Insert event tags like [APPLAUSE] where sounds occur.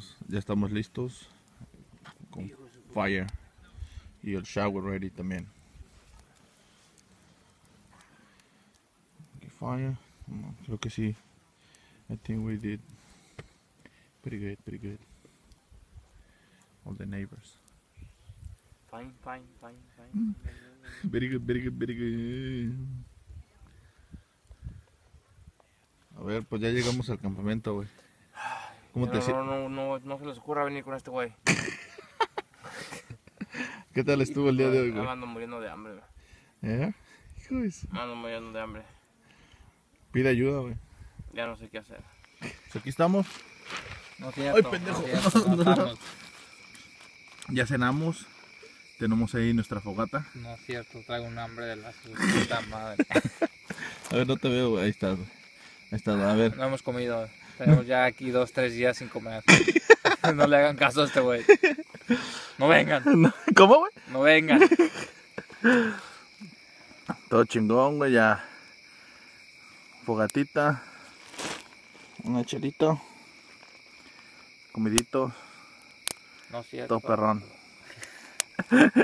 Pues ya estamos listos con fire y el shower ready también. Okay, fire, no, creo que sí. I think we did pretty good, pretty good. All the neighbors. Fine, fine, fine, fine. [LAUGHS] Very good, very good, very good. A ver, pues ya llegamos al campamento, güey. ¿Cómo te no, no, no, no, no se les ocurra venir con este güey. [LAUGHS] ¿Qué tal estuvo el día de hoy, Me güey? ando muriendo de hambre, güey. ¿Eh? Me ando muriendo de hambre. Pide ayuda, güey. Ya no sé qué hacer. Pues aquí estamos. No es Ay, cierto, pendejo. no cierto, no. Ya cenamos. Tenemos ahí nuestra fogata. No es cierto, traigo un hambre de la puta madre. [LAUGHS] A ver, no te veo, güey. Ahí estás, güey. Ahí estás, a ver. No hemos comido. Tenemos ya aquí dos, tres días sin comer. [LAUGHS] No le hagan caso a este güey. No vengan, [LAUGHS] ¿Cómo, güey? no vengan. Todo chingón, güey, ya. Fogatita. Una chelita. Comidito. No es cierto. Todo perrón. [LAUGHS]